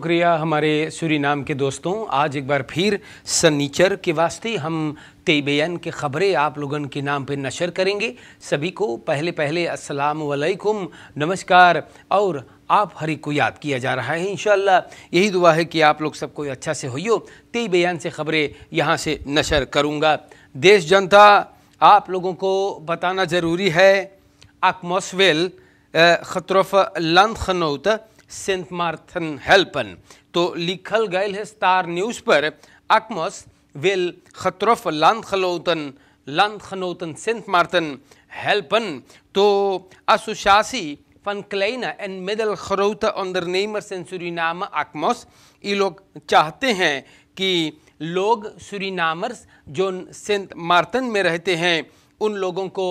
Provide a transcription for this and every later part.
शुक्रिया हमारे सूरीनाम के दोस्तों। आज एक बार फिर सनीचर के वास्ते हम तेबेन के ख़बरें आप लोगों के नाम पर नशर करेंगे। सभी को पहले पहले अस्सलाम वालेकुम नमस्कार, और आप हर को याद किया जा रहा है इन यही दुआ है कि आप लोग सब कोई अच्छा से होइयो तेबेन से ख़बरें यहाँ से नशर करूँगा। देश जनता, आप लोगों को बताना ज़रूरी है, अकमोसवेल खतरफ लंद खनौत सेंट मार्थन हेल्पन। तो लिखल गए है स्टार न्यूज़ पर अकमस वेल खतरफ लंद खलोतन लंद खनौतन सेंट मार्टन हेल्पन तो असुशासी van kleine en middelgrote ondernemers in Suriname, ACMOS, ये लोग चाहते हैं कि लोग सुरीनामर्स जो सेंट मार्टन में रहते हैं उन लोगों को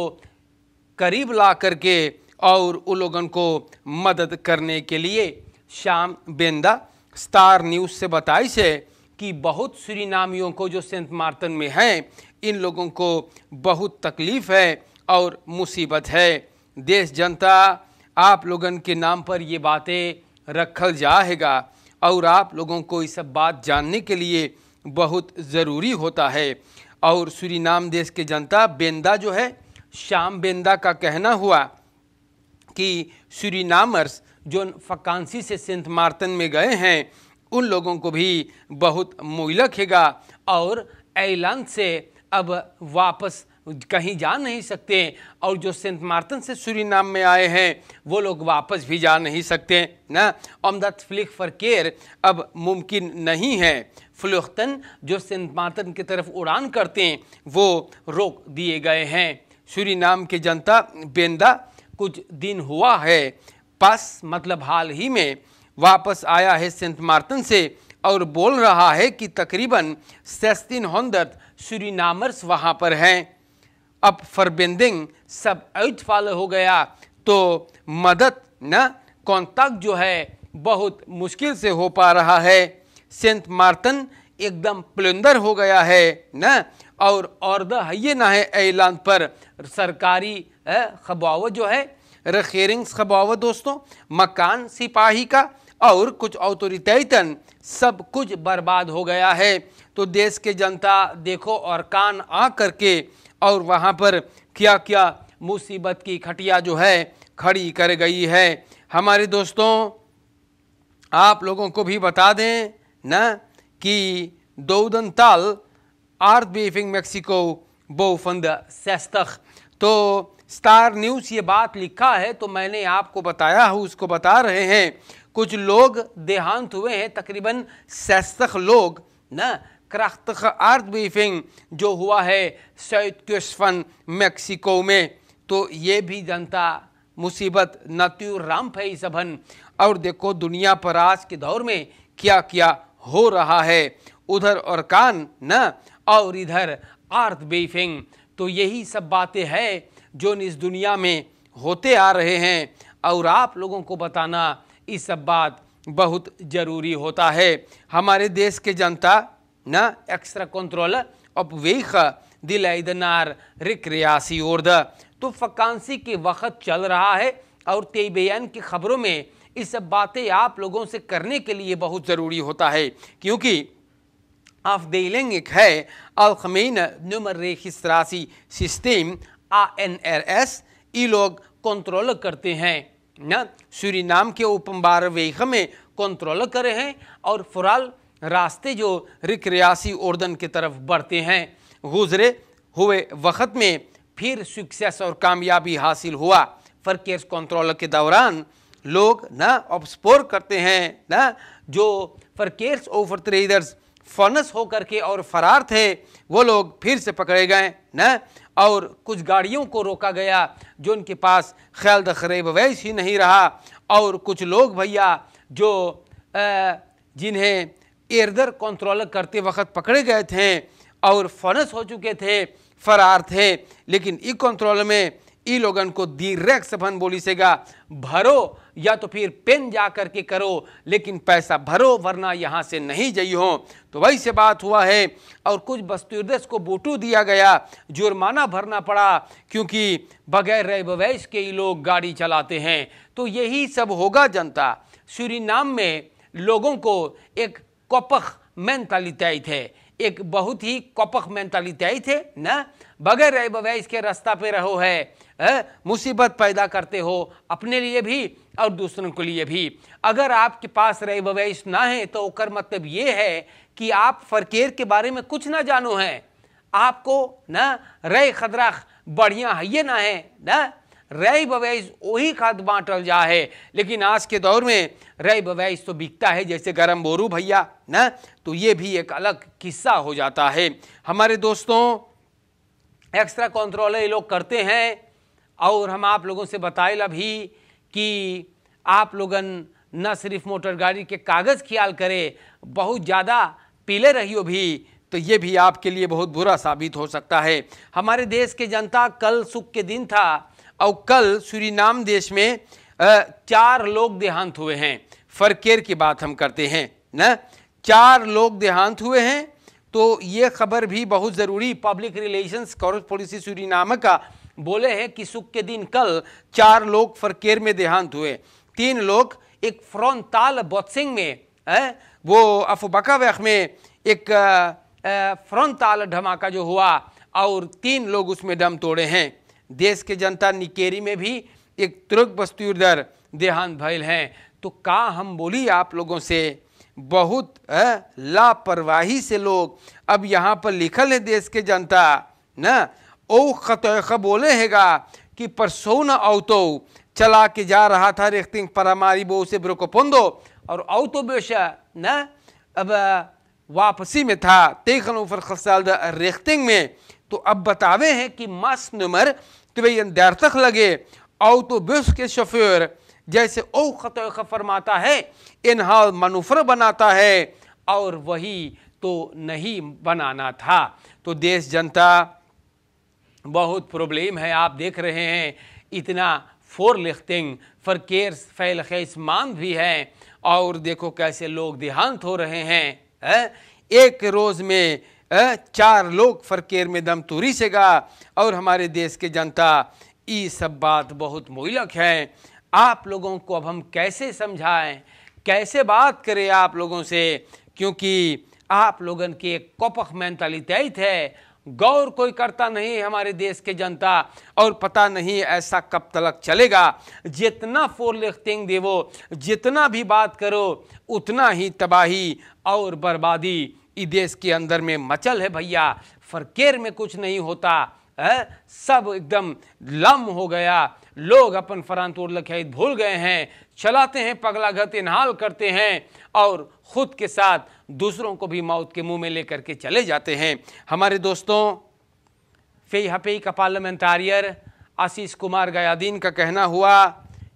करीब ला करके और उन लोगों को मदद करने के लिए शाम बेंदा, स्टार न्यूज़ से बताई से कि बहुत सुरीनामियों को जो सेंट मार्टन में हैं, इन लोगों को बहुत तकलीफ़ है और मुसीबत है। देश जनता, आप लोगों के नाम पर ये बातें रखल जाएगा और आप लोगों को ये सब बात जानने के लिए बहुत ज़रूरी होता है। और सुरीनाम देश के जनता, बेंदा जो है शाम बेंदा का कहना हुआ कि सुरीनामर्स जो फकांसी से सेंट मार्टन में गए हैं, उन लोगों को भी बहुत मुलक हैगा और ऐलान से अब वापस कहीं जा नहीं सकते और जो सेंट मार्टन से सुरीनाम में आए हैं, वो लोग वापस भी जा नहीं सकते, ना? अमदत फ्लिक फर केयर अब मुमकिन नहीं है। फ्लुख्तन जो सेंट मार्टन की तरफ़ उड़ान करते हैं, वो रोक दिए गए हैं। सुरीनाम की जनता, बेंदा कुछ दिन हुआ है पास मतलब हाल ही में वापस आया है सेंट मार्टन से और बोल रहा है कि तकरीबन सेस्तिन हंदत सुरीनामर्स वहाँ पर हैं। अब फरबेंदिंग सब आउट फॉलो हो गया तो मदद न कॉन्टैक्ट जो है बहुत मुश्किल से हो पा रहा है। सेंट मार्टन एकदम प्लंदर हो गया है न, और अर्ध है ना है ऐलान पर सरकारी खबावत जो है रखेरिंग्स खबावत दोस्तों, मकान सिपाही का और कुछ औतोरितन सब कुछ बर्बाद हो गया है। तो देश के जनता देखो और कान आ करके और वहाँ पर क्या क्या मुसीबत की खटिया जो है, खड़ी कर गई है। हमारे दोस्तों, आप लोगों को भी बता दें न कि दौदन ताल आर्थ बीफिंग मेक्सिको, बोफंद सेस्तख। तो स्टार न्यूज़ ये बात लिखा है तो मैंने आपको बताया हूँ उसको बता रहे हैं। कुछ लोग देहांत हुए हैं, तकरीबन सैसठ लोग, न, क्रख्तख आर्थ ब्रीफिंग जो हुआ है सैद क्वेश्चन मैक्सिको में। तो ये भी जनता मुसीबत नत्यु राम है सबन और देखो, दुनिया पर आज के दौर में क्या क्या हो रहा है। उधर और कान, न, और इधर आर्थ बेफिंग तो यही सब बातें हैं। जो इस दुनिया में होते आ रहे हैं, और आप लोगों को बताना ये सब बात बहुत ज़रूरी होता है। हमारे देश के जनता न एक्स्ट्रा कंट्रोल अब वेख दिलनार रिक रियासी उर्द तो फकांसी के वक्त चल रहा है, और तेबेन की खबरों में इस सब बातें आप लोगों से करने के लिए बहुत ज़रूरी होता है, क्योंकि afdeling ik है algemene nummerregistratie systeem ANRS ये लोग कंट्रोल करते हैं। ना सूरीनाम के उपम्बार वेग में कंट्रोल करे हैं और फुराल रास्ते जो रिक्रियासी उर्दन की तरफ़ बढ़ते हैं। गुजरे हुए वक्त में फिर सक्सेस और कामयाबी हासिल हुआ। फर्केस कंट्रोल के दौरान लोग ना ऑब्सपोर करते हैं। ना, जो फर्केस ओवर ट्रेडर्स फनस होकर के और फरार थे, वो लोग फिर से पकड़े गए। न और कुछ गाड़ियों को रोका गया जो उनके पास ख्याल दखरेब वैस ही नहीं रहा। और कुछ लोग भैया जो जिन्हें एरदर कंट्रोल करते वक्त पकड़े गए थे और फनस हो चुके थे, फरार थे, लेकिन ई कंट्रोल में ई लोगन को दीरेक सभन बोली सेगा, भरो या तो फिर पेन जा करके करो, लेकिन पैसा भरो, वरना यहाँ से नहीं जाइ हो। तो वही से बात हुआ है, और कुछ बस्तुर्दस को बोटू दिया गया जुर्माना भरना पड़ा, क्योंकि बगैर रैबवैश के ही लोग गाड़ी चलाते हैं। तो यही सब होगा जनता। सूरीनाम में लोगों को एक कपख मेंटालिटी थे। एक बहुत ही कपख मेंटालिटी थे, ना? बगैर रहे बवै इसके रास्ता पे रहो है मुसीबत पैदा करते हो। अपने लिए भी और दूसरों के लिए भी। अगर आपके पास रहे बवैश ना है तो ओकर मतलब ये है कि आप फरकेर के बारे में कुछ ना जानो है। आपको ना रे खतरा बढ़िया है ये ना है, ना? रय बवैस वही खाद बांटल जा है। लेकिन आज के दौर में रय बवैस तो बिकता है, जैसे गरम बोरू भैया, ना? तो ये भी एक अलग किस्सा हो जाता है। हमारे दोस्तों एक्स्ट्रा कंट्रोल ये लोग करते हैं, और हम आप लोगों से बताए अभी कि आप लोगन न सिर्फ़ मोटर गाड़ी के कागज़ ख्याल करें, बहुत ज़्यादा पीले रहियो भी तो ये भी आपके लिए बहुत बुरा साबित हो सकता है। हमारे देश के जनता कल सुख के दिन था, और कल सूरीनाम देश में चार लोग देहांत हुए हैं। फरकेर की बात हम करते हैं, न? चार लोग देहांत हुए हैं तो ये खबर भी बहुत ज़रूरी। पब्लिक रिलेशंस पॉलिसी सूरीनाम का बोले हैं कि सुख के दिन कल चार लोग फरकेर में देहांत हुए। तीन लोग एक फ्रंटाल बॉक्सिंग में, है? वो अफबका वैख में एक फ्रंटाल धमाका जो हुआ और तीन लोग उसमें दम तोड़े हैं। देश के जनता निकेरी में भी एक तुर्क बस्तूरदर देहांत भयल हैं। तो का हम बोली आप लोगों से? बहुत लापरवाही से लोग अब यहाँ पर लिखल है देश के जनता, न? ओ खतौख बोले हैगा कि परसों न औतो चला के जा रहा था रेख्तिंग परमारी बो से ब्रोकोपोंदो। और औतो बेशा न अब वापसी में था, तेखन ऊपर खसाल रेख्तिंग में। तो अब बतावे हैं कि मस नंबर तो देर तक लगे। औ तो बस के शफेर जैसे ओ खत फरमाता है इन हाल मनुफर बनाता है, और वही तो नहीं बनाना था। तो देश जनता बहुत प्रॉब्लम है। आप देख रहे हैं, इतना फोर लिखतिंग फरकेर फैल खेसमान भी है। और देखो कैसे लोग देहांत हो रहे हैं, है? एक रोज़ में चार लोग फर फरकेर में दम तूरी से गा। और हमारे देश के जनता ये सब बात बहुत मोहलक है। आप लोगों को अब हम कैसे समझाएँ? कैसे बात करें आप लोगों से? क्योंकि आप लोगों की एक कपख मेंटालिटी है। गौर कोई करता नहीं हमारे देश के जनता, और पता नहीं ऐसा कब तलक चलेगा। जितना फोर लिखतेंग देवो, जितना भी बात करो, उतना ही तबाही और बर्बादी। इस देश के अंदर में मचल है भैया, फरकेर में कुछ नहीं होता। है? सब एकदम लम हो गया। लोग अपन फरानतोड़ लखे भूल गए हैं। चलाते हैं, पगला घत इनहाल करते हैं और खुद के साथ दूसरों को भी मौत के मुँह में लेकर के चले जाते हैं। हमारे दोस्तों, फे हपे का पार्लियामेंटारियर आशीष कुमार गयादीन का कहना हुआ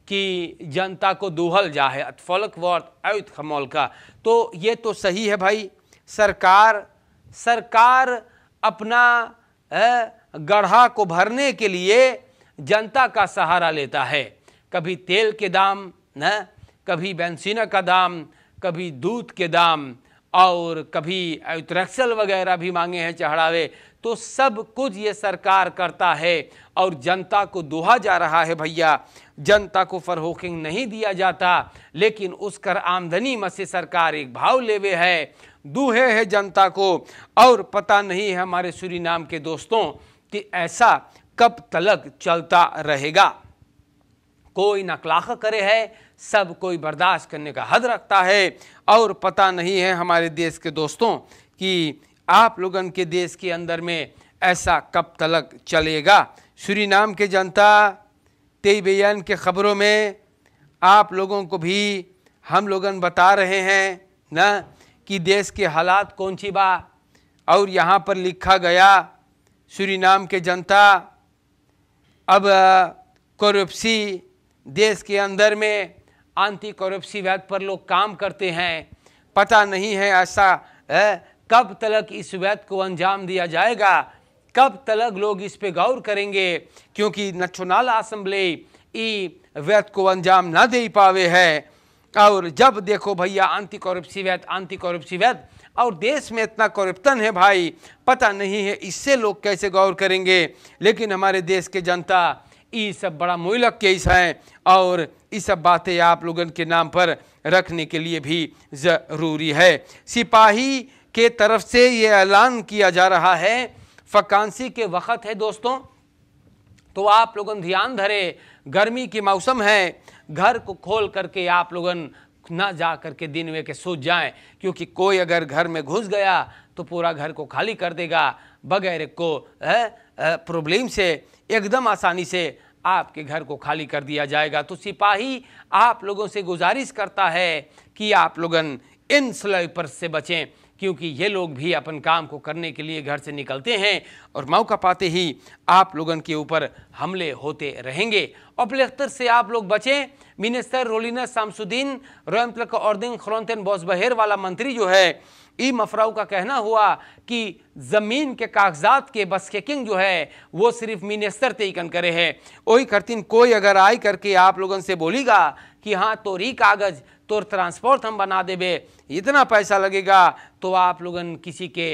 कि जनता को दूहल जा है फलक वर्त अयुत खमौल का। तो ये तो सही है भाई। सरकार सरकार अपना गढ़ा को भरने के लिए जनता का सहारा लेता है। कभी तेल के दाम, न, कभी बेंसिना का दाम, कभी दूध के दाम और कभी यूट्रक्सल वगैरह भी मांगे हैं चढ़ावे तो सब कुछ ये सरकार करता है और जनता को दोहा जा रहा है भैया। जनता को फरहोकिंग नहीं दिया जाता, लेकिन उसकर आमदनी में से सरकार एक भाव लेवे है। दूहे है जनता को, और पता नहीं है हमारे सूरी नाम के दोस्तों कि ऐसा कब तलक चलता रहेगा। कोई नकलाख करे है सब कोई बर्दाश्त करने का हद रखता है। और पता नहीं है हमारे देश के दोस्तों कि आप लोगन के देश के अंदर में ऐसा कब तलक चलेगा। सूरी नाम के जनता तेई बयान के ख़बरों में आप लोगों को भी हम लोगन बता रहे हैं ना, कि देश के हालात कौन सी बा। और यहाँ पर लिखा गया, सूरीनाम के जनता, अब, करप्सी देश के अंदर में आंटी करप्सी वैद पर लोग काम करते हैं। पता नहीं है ऐसा है, कब तलक इस वैद को अंजाम दिया जाएगा कब तलक लोग इस पे गौर करेंगे क्योंकि नेशनल असम्बली ई वैद को अंजाम ना दे पावे है। और जब देखो भैया आंटी करप्सी वैद आंटी करप्सी वैद और देश में इतना करप्टन है भाई पता नहीं है इससे लोग कैसे गौर करेंगे। लेकिन हमारे देश के जनता ये सब बड़ा मुलक केस है और ये सब बातें आप लोगों के नाम पर रखने के लिए भी ज़रूरी है। सिपाही के तरफ़ से ये ऐलान किया जा रहा है फकानसी के वक़्त है दोस्तों। तो आप लोगन ध्यान धरे, गर्मी की मौसम है, घर को खोल करके आप लोगन ना जा करके दिन में के सोच जाएँ, क्योंकि कोई अगर घर में घुस गया तो पूरा घर को खाली कर देगा, बगैर को प्रॉब्लम से एकदम आसानी से आपके घर को खाली कर दिया जाएगा। तो सिपाही आप लोगों से गुजारिश करता है कि आप लोगन इन स्लाइपर से बचें, क्योंकि ये लोग भी अपन काम को करने के लिए घर से निकलते हैं और मौका पाते ही आप लोगों के ऊपर हमले होते रहेंगे। और से आप लोग बचें। मिनिस्टर रोलिना शामसुद्दीन रोयमतलक ऑर्डिंग खरोंतन बॉस बहेर वाला मंत्री जो है ई मफराऊ का कहना हुआ कि ज़मीन के कागजात के बस किंग जो है, वो सिर्फ़ मिनिस्टर तेकन करे है। वही करतीन कोई अगर आई करके आप लोगों से बोलेगा कि हाँ तोरी कागज़ तो ट्रांसपोर्ट हम बना देवे, इतना पैसा लगेगा तो आप लोगन किसी के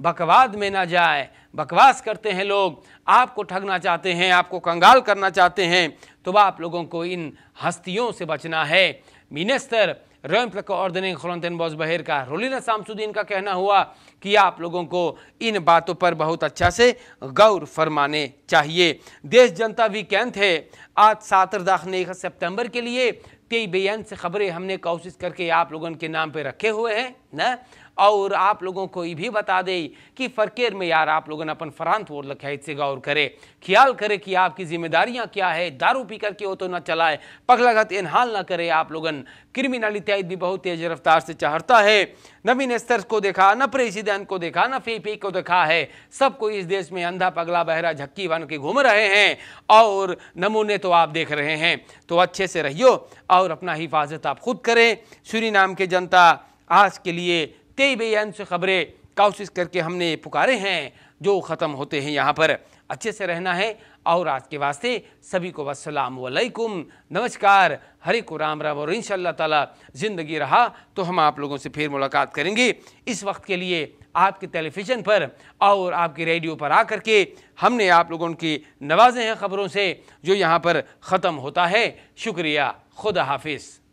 बकवाद में ना जाए। बकवास करते हैं लोग, आपको ठगना चाहते हैं, आपको कंगाल करना चाहते हैं तो आप लोगों को इन हस्तियों से बचना है। मिनिस्टर रमतलक ऑर्डनिंग खुरंतन बॉस बहेर का। रोलिना शामसुद्दीन का कहना हुआ कि आप लोगों को इन बातों पर बहुत अच्छा से गौर फरमाने चाहिए। देश जनता भी वीकेंड है। आज सातर दाखने सितंबर के लिए कई बेन से खबरें हमने कोशिश करके आप लोगों के नाम पर रखे हुए हैं, ना? और आप लोगों को ये भी बता दे कि फरकेर में यार आप लोगों ने अपन फरांत वोट लखा से गौर करे। ख्याल करे कि आपकी जिम्मेदारियाँ क्या है, दारू पी करके वो तो ना चलाए पगलागत इनहाल ना करे आप लोगन क्रिमिनलिटी भी बहुत तेज रफ्तार से चाहता है। न मिनिस्टर्स को देखा, न प्रेसिडेंट को देखा, न फ़ी को देखा है। सबको इस देश में अंधा पगला बहरा झक्की बन के घूम रहे हैं और नमूने तो आप देख रहे हैं। तो अच्छे से रहियो और अपना हिफाजत आप खुद करें। श्री नाम के जनता, आज के लिए कई बेन से खबरें कोशिश करके हमने पुकारे हैं, जो ख़त्म होते हैं यहाँ पर। अच्छे से रहना है, और आज के वास्ते सभी को वसलाम वालेकुम नमस्कार, हरे को राम राम, और इन ताला ज़िंदगी रहा तो हम आप लोगों से फिर मुलाकात करेंगे। इस वक्त के लिए आपके टेलीविज़न पर, और आपके रेडियो पर आकर के हमने आप लोगों की नवाजे हैं ख़बरों से, जो यहाँ पर ख़त्म होता है। शुक्रिया, खुदा हाफिज़।